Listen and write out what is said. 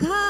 か